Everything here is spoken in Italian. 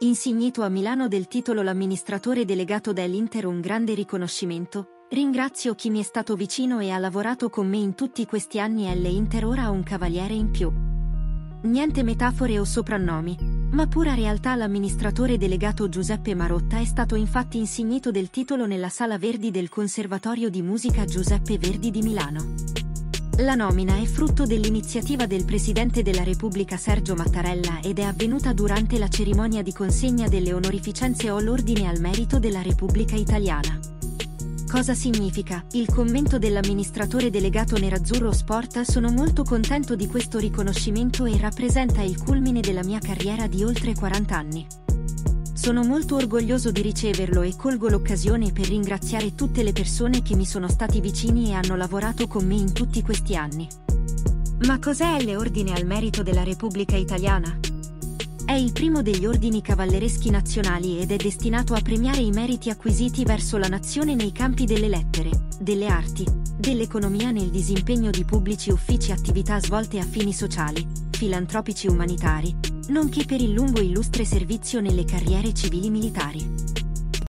Insignito a Milano del titolo l'amministratore delegato dell'Inter un grande riconoscimento, ringrazio chi mi è stato vicino e ha lavorato con me in tutti questi anni e l'Inter ora ha un cavaliere in più. Niente metafore o soprannomi, ma pura realtà l'amministratore delegato Giuseppe Marotta è stato infatti insignito del titolo nella Sala Verdi del Conservatorio di Musica Giuseppe Verdi di Milano. La nomina è frutto dell'iniziativa del Presidente della Repubblica Sergio Mattarella ed è avvenuta durante la cerimonia di consegna delle onorificenze o l'Ordine al Merito della Repubblica Italiana. Cosa significa? Il commento dell'amministratore delegato Nerazzurro Sport sono molto contento di questo riconoscimento e rappresenta il culmine della mia carriera di oltre 40 anni. Sono molto orgoglioso di riceverlo e colgo l'occasione per ringraziare tutte le persone che mi sono stati vicini e hanno lavorato con me in tutti questi anni. Ma cos'è l'Ordine al Merito della Repubblica Italiana? È il primo degli ordini cavallereschi nazionali ed è destinato a premiare i meriti acquisiti verso la nazione nei campi delle lettere, delle arti, dell'economia nel disimpegno di pubblici uffici attività svolte a fini sociali, filantropici umanitari, nonché per il lungo illustre servizio nelle carriere civili militari.